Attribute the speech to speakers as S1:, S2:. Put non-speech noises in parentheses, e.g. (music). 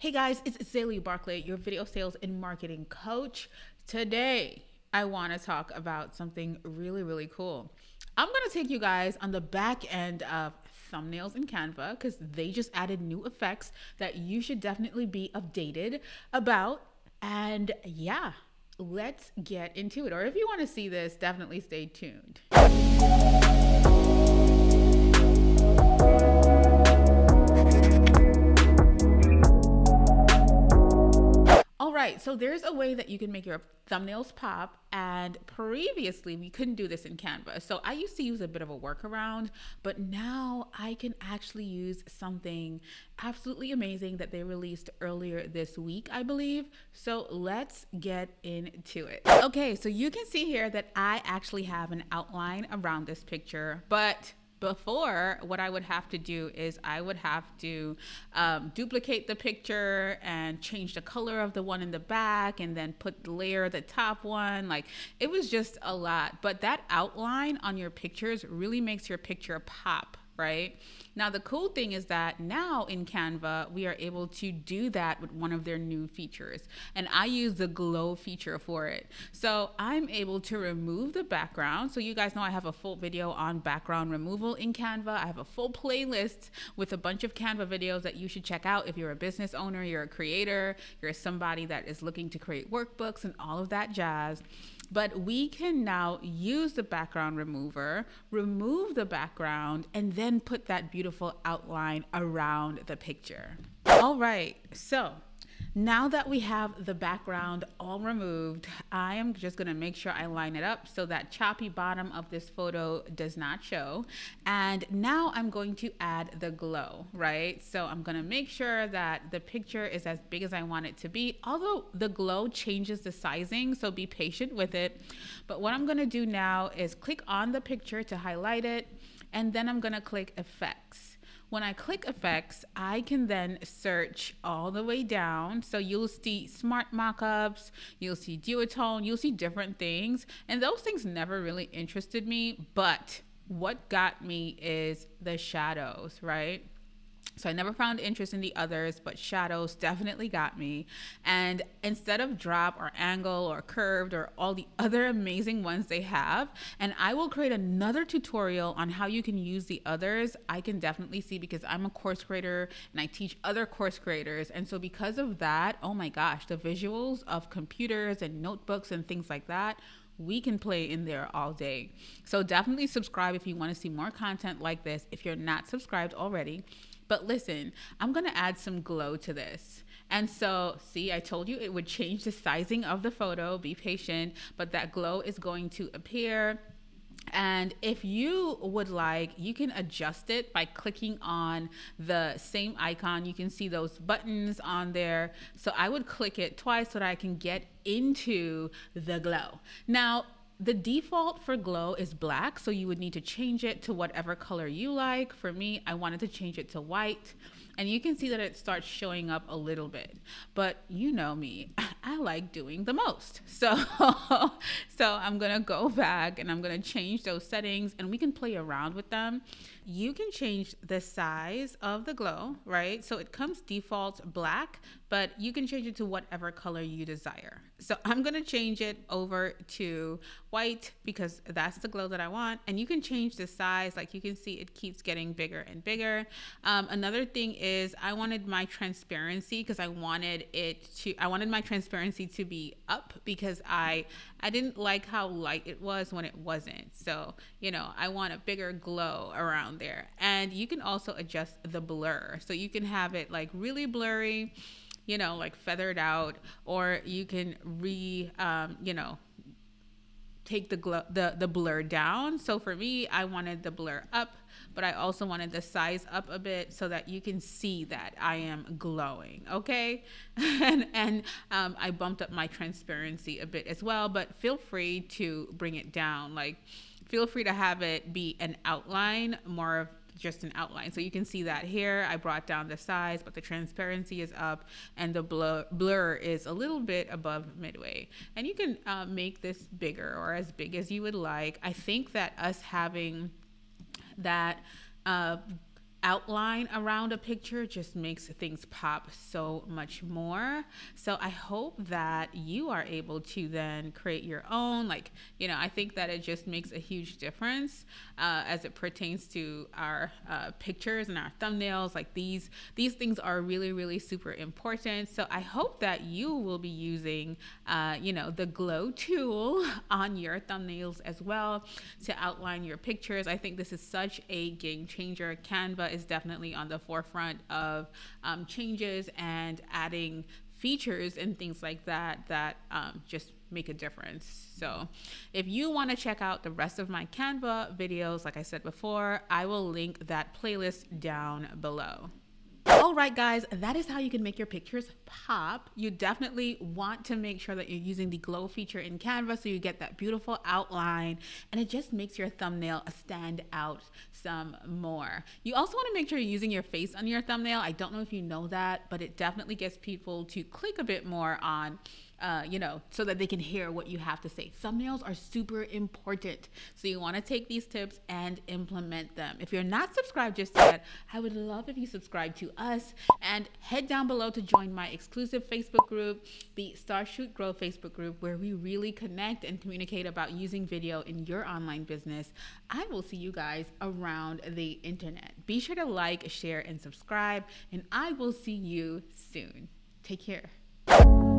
S1: Hey guys, it's XayLi Barclay, your video sales and marketing coach. Today, I want to talk about something really, really cool. I'm going to take you guys on the back end of thumbnails in Canva because they just added new effects that you should definitely be updated about. And yeah, let's get into it. Or if you want to see this, definitely stay tuned. So there's a way that you can make your thumbnails pop, and previously we couldn't do this in Canva. So I used to use a bit of a workaround, but now I can actually use something absolutely amazing that they released earlier this week, I believe. So let's get into it. Okay, so you can see here that I actually have an outline around this picture, but before what i would have to do is i would have to um, duplicate the picture and change the color of the one in the back and then put the layer the top one like it was just a lot but that outline on your pictures really makes your picture pop right? Now, the cool thing is that now in Canva, we are able to do that with one of their new features. And I use the glow feature for it. So I'm able to remove the background. So you guys know I have a full video on background removal in Canva. I have a full playlist with a bunch of Canva videos that you should check out if you're a business owner, you're a creator, you're somebody that is looking to create workbooks and all of that jazz. But we can now use the background remover, remove the background, and then put that beautiful outline around the picture. All right, so now that we have the background all removed, I am just gonna make sure I line it up so that choppy bottom of this photo does not show. And now I'm going to add the glow, right? So I'm gonna make sure that the picture is as big as I want it to be, although the glow changes the sizing, so be patient with it. But what I'm gonna do now is click on the picture to highlight it, and then I'm gonna click effects. When I click effects, I can then search all the way down. So you'll see smart mockups, you'll see duotone, you'll see different things. And those things never really interested me, but what got me is the shadows, right? So I never found interest in the others, but shadows definitely got me. And instead of drop or angle or curved or all the other amazing ones they have, and I will create another tutorial on how you can use the others, I can definitely see because I'm a course creator and I teach other course creators. And so because of that, oh my gosh, the visuals of computers and notebooks and things like that we can play in there all day. So definitely subscribe if you want to see more content like this. If you're not subscribed already, but listen, I'm gonna add some glow to this. And so, see, I told you it would change the sizing of the photo. Be patient, but that glow is going to appear. And if you would like, you can adjust it by clicking on the same icon. You can see those buttons on there. So I would click it twice so that I can get into the glow. Now, the default for glow is black, so you would need to change it to whatever color you like. For me, I wanted to change it to white and you can see that it starts showing up a little bit. But you know me, (laughs) I like doing the most. (laughs) So, so I'm gonna go back and I'm gonna change those settings and we can play around with them. You can change the size of the glow, right? So it comes default black, but you can change it to whatever color you desire. So I'm gonna change it over to white because that's the glow that I want. And you can change the size, like you can see it keeps getting bigger and bigger. Um, another thing is I wanted my transparency because I wanted it to, I wanted my transparency to be up because I, I didn't like how light it was when it wasn't. So, you know, I want a bigger glow around there. And you can also adjust the blur. So you can have it like really blurry you know, like feathered out, or you can re, um, you know, take the, gl- the the blur down. So for me, I wanted the blur up, but I also wanted the size up a bit so that you can see that I am glowing. Okay, (laughs) and and um, I bumped up my transparency a bit as well. But feel free to bring it down. Like, feel free to have it be an outline more of just an outline. So you can see that here. I brought down the size, but the transparency is up and the blur, blur is a little bit above midway. And you can uh, make this bigger or as big as you would like. I think that us having that uh, outline around a picture just makes things pop so much more. So I hope that you are able to then create your own. Like, you know, I think that it just makes a huge difference uh, as it pertains to our uh, pictures and our thumbnails. Like these, these things are really, really super important. So I hope that you will be using, uh, you know, the glow tool (laughs) on your thumbnails as well to outline your pictures. I think this is such a game changer. Canva is definitely on the forefront of um, changes and adding features and things like that that um, just make a difference. So, if you want to check out the rest of my Canva videos, like I said before, I will link that playlist down below. Right, guys, that is how you can make your pictures pop. You definitely want to make sure that you're using the glow feature in Canva so you get that beautiful outline and it just makes your thumbnail stand out some more. You also want to make sure you're using your face on your thumbnail. I don't know if you know that, but it definitely gets people to click a bit more on uh, you know, so that they can hear what you have to say. Thumbnails are super important. So you want to take these tips and implement them. If you're not subscribed just yet, I would love if you subscribe to us and head down below to join my exclusive Facebook group, the Start Shoot Grow Facebook group, where we really connect and communicate about using video in your online business. I will see you guys around the internet. Be sure to like, share, and subscribe, and I will see you soon. Take care.